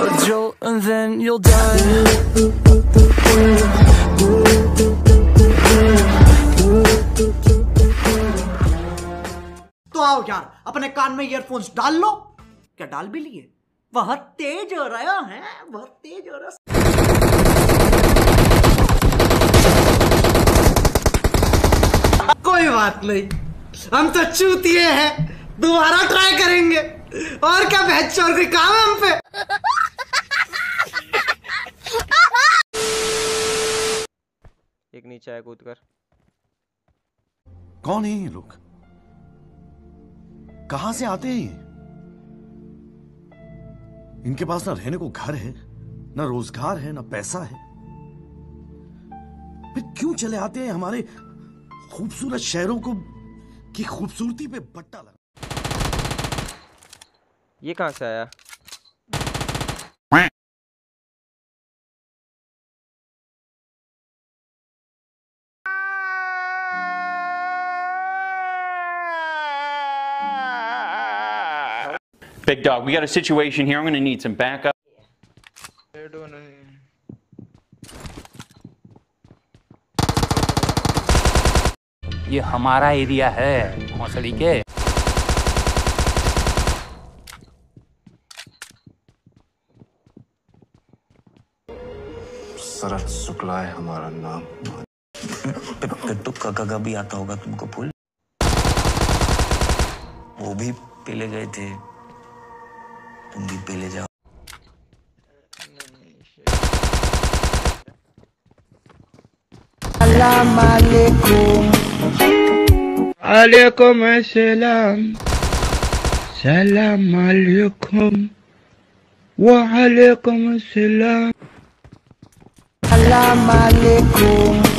a jolt, and then you'll die. तो आओ यार अपने कान में ईयरफोन्स डाल लो। क्या डाल भी लिए? बहुत तेज हो रहा है बहुत तेज हो रहा कोई बात नहीं हम तो चूतिए हैं दोबारा ट्राई करेंगे। और क्या बहस और कोई काम है हम पे? नीचे आया कूद कर कौन है ये लोग? कहाँ से आते हैं ये? इनके पास ना रहने को घर है ना रोज़गार है ना पैसा है। फिर क्यों चले आते हैं हमारे खूबसूरत शहरों को की खूबसूरती पे बट्टा लगा ये कहाँ से आया? Big dog, we got a situation here. I'm going to need some backup. They're doing it. ये हमारा एरिया है भोसड़ी के शरद शुक्ला है हमारा नाम पिट्टू का भी आता होगा तुमको फूल वो भी पीले गए थे Pungi alaikum. Alaikum assalam. Salam alaikum. Wa alaikum assalam. Salam alaikum.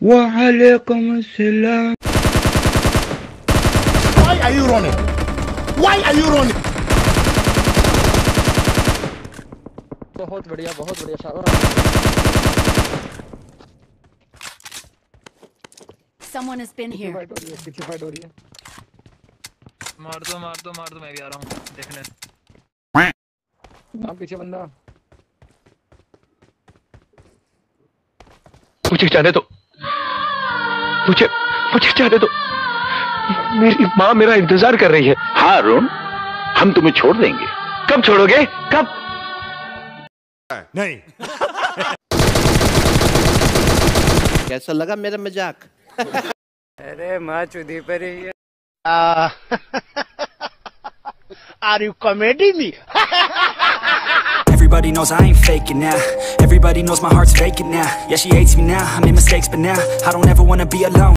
Wa alaikum assalam. Why are you running? Why are you running? बहुत बढ़िया बहुत बढ़िया शाबाश Someone has been here. हो है पीछे फाइट हो रही है मार दो मार दो मार दो मैं भी आ रहा हूँ देखने हाँ पीछे बंदा मुझे जाने दो मुझे मुझे जाने दो मेरी माँ मेरा इंतज़ार कर रही है। हाँ अरुण हम तुम्हें छोड़ देंगे। कब छोड़ोगे? कब? नहीं। कैसा लगा मेरा मज़ाक? अरे माँ चुदी पर ही are you comedy me? Everybody knows I ain't faking now. Everybody knows my heart's faking now. Yeah, she hates me now. I made mistakes, but now I don't ever wanna be alone.